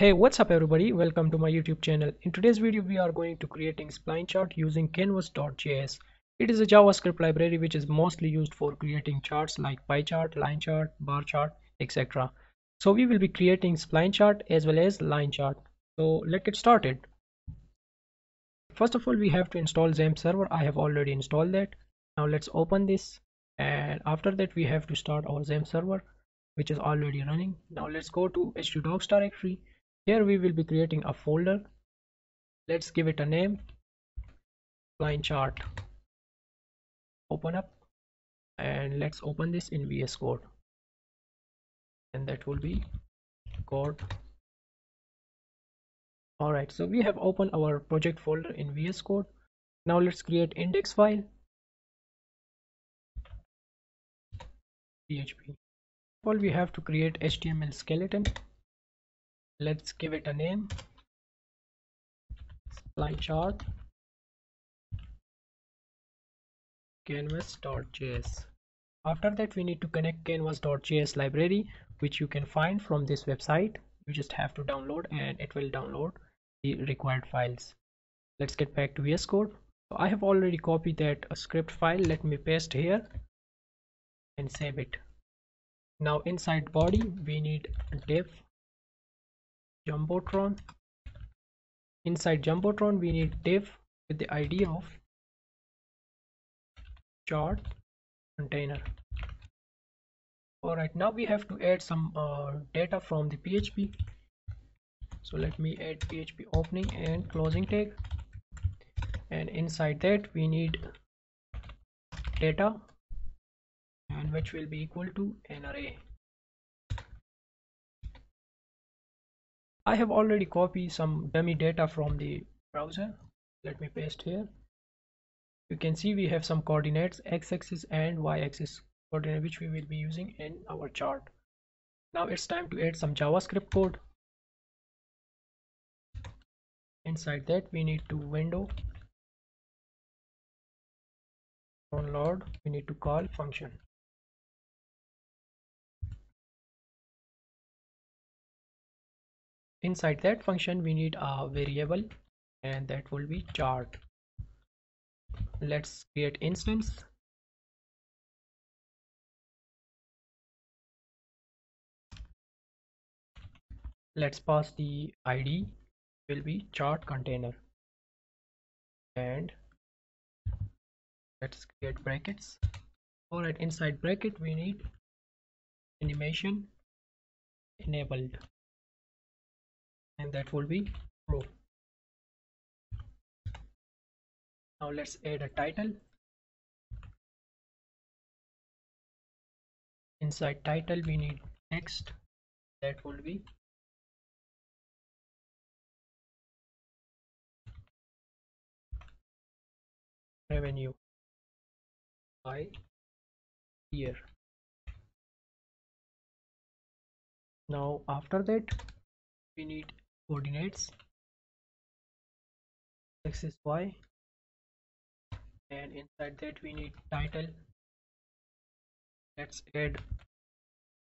Hey, what's up everybody? Welcome to my YouTube channel. In today's video, we are going to creating spline chart using canvas.js. It is a JavaScript library which is mostly used for creating charts like pie chart, line chart, bar chart, etc. So we will be creating spline chart as well as line chart. So let's get started. First of all, we have to install XAMPP server. I have already installed that. Now let's open this. And after that, we have to start our XAMPP server, which is already running. Now let's go to htdocs directory here we will be creating a folder. Let's give it a name. Line chart. Open up. And let's open this in vs code. And that will be code. All right so we have opened our project folder in vs code. Now let's create index file. Php well we have to create html skeleton let's give it a name. Spline chart. Canvas.js after that we need to connect canvas.js library which you can find from this website. You just have to download and it will download the required files. Let's get back to VS Code. So I have already copied that script file. Let me paste here and save it. Now inside body we need div jumbotron. Inside jumbotron we need div with the id of chart container. All right now we have to add some uh, data from the php so let me add php opening and closing tag. And inside that we need data and which will be equal to an array I have already copied some dummy data from the browser. Let me paste here. You can see we have some coordinates x-axis and y-axis coordinate which we will be using in our chart. Now it's time to add some javascript code. Inside that we need to window. onload. We need to call function inside that function we need a variable and that will be chart. Let's create instance. Let's pass the id will be chart container. And let's create brackets. All right inside bracket we need animation enabled and that will be row now let's add a title. Inside title we need text. That will be revenue by year. Now after that we need coordinates. X is y. And inside that we need title. Let's add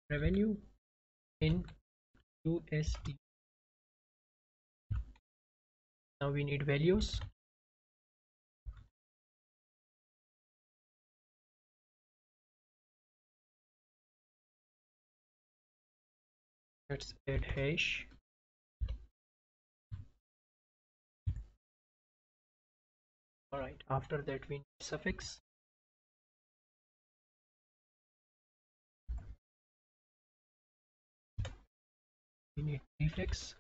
revenue in USD now we need values. Let's add hash all right after that we need suffix. We need prefix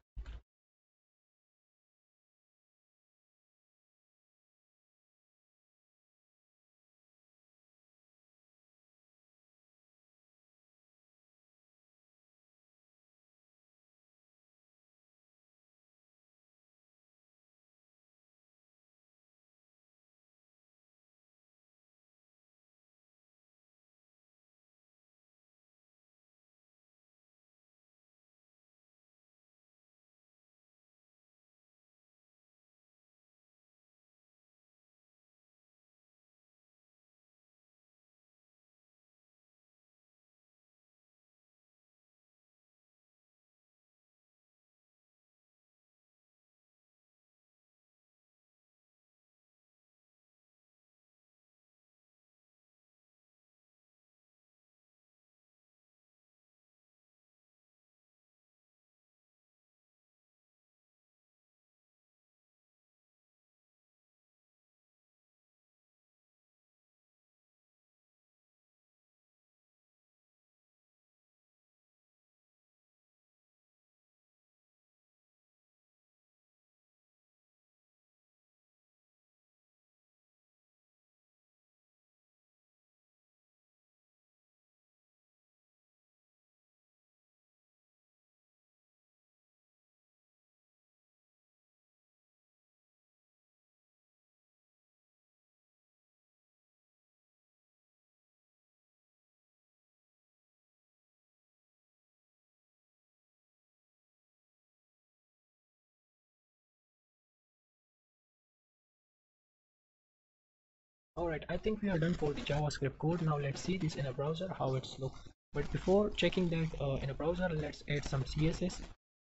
Alright, I think we are done for the JavaScript code. Now let's see this in a browser, how it's look. But before checking that uh, in a browser, let's add some CSS.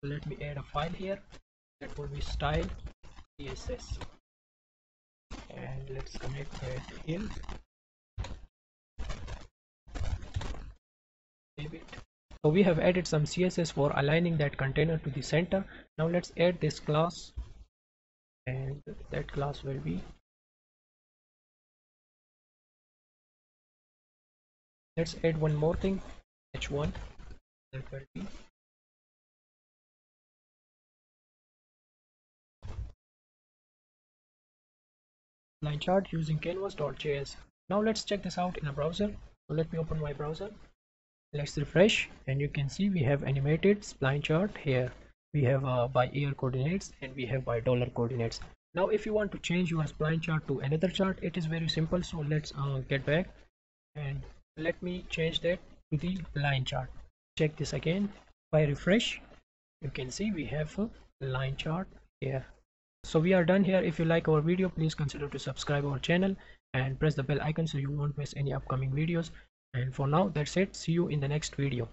Let me add a file here. That will be style CSS. And let's connect that in. Save it. So we have added some CSS for aligning that container to the center. Now let's add this class and that class will be let's add one more thing. H1 that will be. Line chart using canvas.js now let's check this out in a browser. So let me open my browser. Let's refresh and you can see we have animated spline chart here. We have uh, by year coordinates and we have by dollar coordinates. Now if you want to change your spline chart to another chart it is very simple. So let's uh, get back and let me change that to the line chart. Check this again. By refresh you can see we have a line chart here. So we are done here. If you like our video please consider to subscribe our channel and press the bell icon so you won't miss any upcoming videos. And for now that's it. See you in the next video